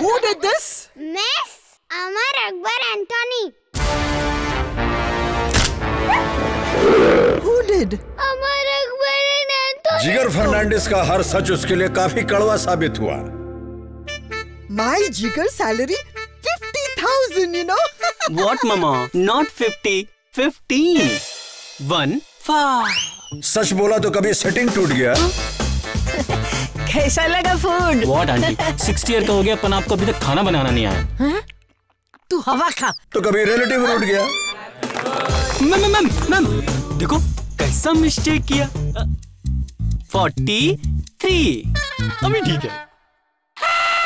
Who did this? Miss Amar Akbar Anthony. Who did? Amar Akbar and Anthony. जिगर फर्नांडिस का हर सच उसके लिए काफ़ी कड़वा साबित हुआ My Jigar salary? 50,000, you know? What, Mama? Not 50, 15. One, five. सच बोला तो कभी सेटिंग टूट गया कैसा लगा फ़ूड What, आंटी? 60 ईयर का हो गया पर आपको अभी तक खाना बनाना नहीं आया। तू हवा खा। तो कभी रिलेटिव रूट गया? मैम मैम मैम मैम देखो कैसा मिस्टेक किया? फोर्टी थ्री अभी ठीक है।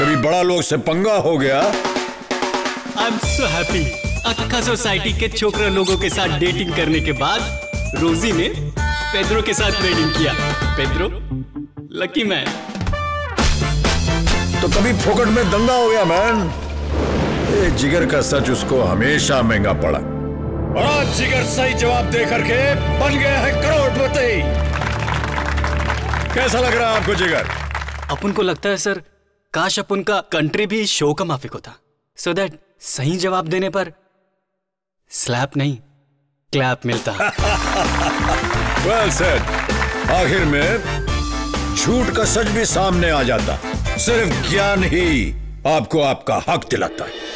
कभी बड़ा लोग से पंगा हो गया? आई एम सो हैप्पी अक्का सोसाइटी के छोकरा लोगों के साथ डेटिंग करने के बाद रोजी ने पेद्रो के साथ वेडिंग किया। पेद्रो? लकी मैन तो कभी फोकट में दंगा हो गया मैन ये जिगर का सच उसको हमेशा महँगा पड़ा। और आज जिगर सही जवाब दे करके बन गया है करोड़पति। कैसा लग रहा है आपको जिगर? अपन को लगता है सर काश अपन का कंट्री भी शो का माफिक होता। सो so दैट सही जवाब देने पर स्लैप नहीं क्लैप मिलता। वेल सेड आखिर में झूठ का सच भी सामने आ जाता। सिर्फ़ ज्ञान ही आपको आपका हक दिलाता है।